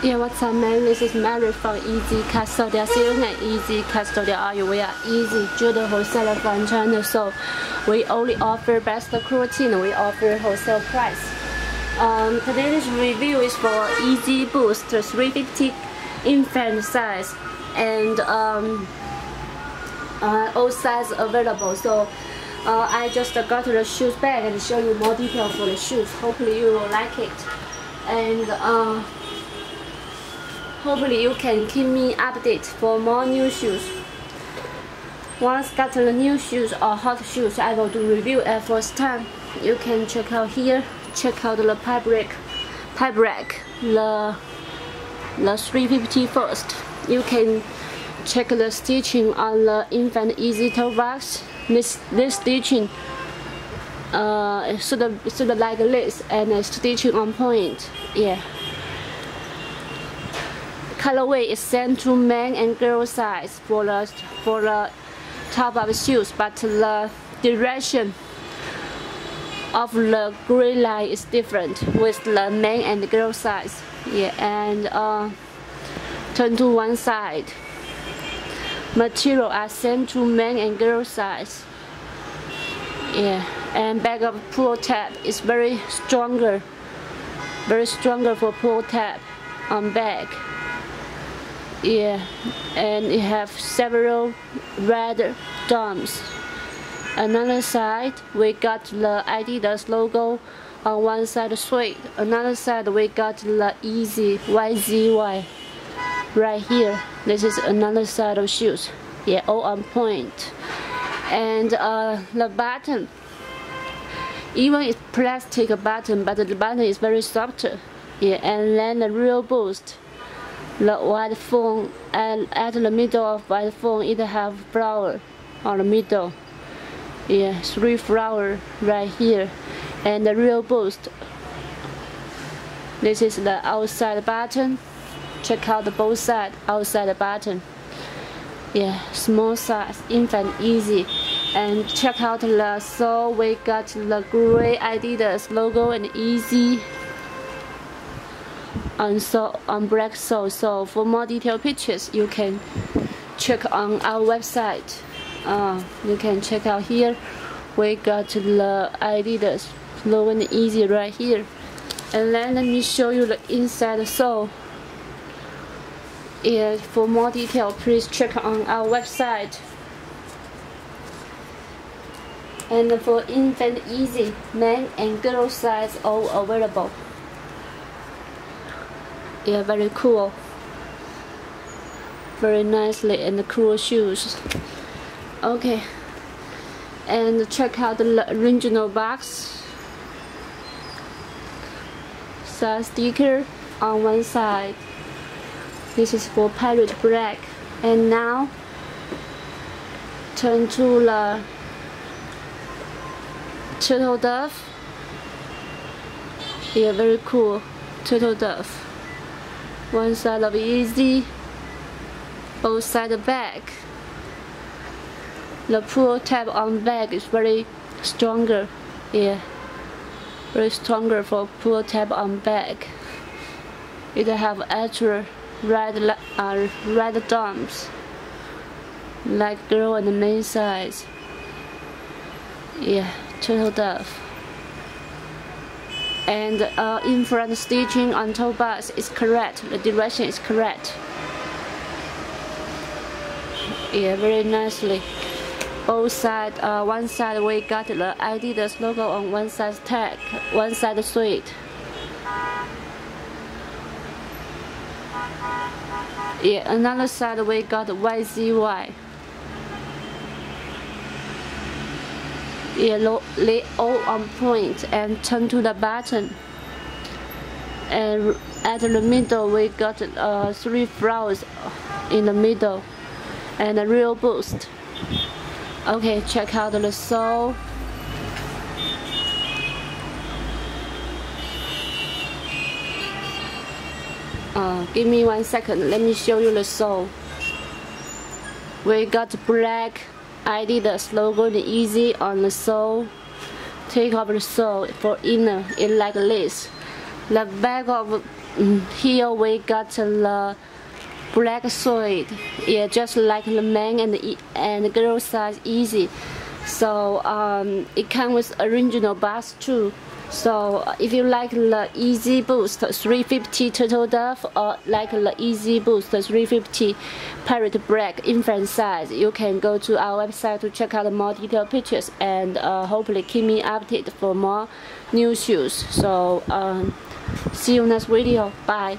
Yeah, what's up man? This is Mary from Yeezy Custodial Selling and Yeezy Custodial Oil. We are easy Judo wholesaler from China, so we only offer best and we offer wholesale price. Um, today's review is for Yeezy Boost 350 infant size and um, uh, all size available. So uh, I just got the shoes back and show you more detail for the shoes. Hopefully you will like it. And uh, Hopefully you can keep me updated for more new shoes. Once got the new shoes or hot shoes, I will do review at first time. You can check out here, check out the fabric, fabric, the the 350 first. You can check the stitching on the infant Yeezy toe box. This this stitching uh sort of like this and stitching on point. Yeah colorway is sent to men and girl size for the for the top of the shoes, but the direction of the gray line is different with the men and girl size. Yeah, and uh, turn to one side. Material are sent to men and girl size. Yeah, and back of pull tab is very stronger, very stronger for pull tab on back. Yeah, and it have several red domes. Another side, we got the Adidas logo on one side straight. Another side, we got the Yeezy YZY right here. This is another side of shoes. Yeah, all on point. And uh, the button, even it's plastic button, but the button is very soft. Yeah, and then the real boost the white phone and at the middle of white phone it have flower on the middle. Yeah three flower right here and the real boost. This is the outside button. Check out the both side outside button. Yeah small size infant Yeezy. And check out the so we got the gray adidas logo and Yeezy on so on black sole. So for more detailed pictures, you can check on our website. Uh, you can check out here. We got the Adidas slow and Yeezy right here. And then let me show you the inside sole. Yeah, for more detail, please check on our website. And for infant Yeezy, men and girl size all available yeah very cool. Very nicely and the cool shoes. Okay. And check out the original box. Size sticker on one side. This is for pirate black. And now turn to the turtle dove. Yeah very cool. Turtle dove one side of Yeezy both side of back. The pull tab on back is very stronger yeah very stronger for pull tab on back. It have extra red uh, red domes like girl and the main size yeah turtle dove and uh, in front stitching on toe bars is correct the direction is correct. Yeah very nicely. Both side uh, one side we got the Adidas logo on one side tag one side suede. Yeah another side we got YZY yellow all on point and turn to the button. And at the middle we got uh, three flowers in the middle and a real boost. Okay check out the sole uh, give me one second. Let me show you the sole we got black Adidas logo the slogan Yeezy on the sole take off the sole for inner it like this the back of mm, here we got the black suede yeah just like the man and the, and girl size Yeezy so um, it comes with original bass too so if you like the Yeezy Boost 350 Turtle Dove or like the Yeezy Boost 350 Pirate Black infant size, you can go to our website to check out more detailed pictures and uh, hopefully keep me updated for more new shoes. So um, see you next video. Bye.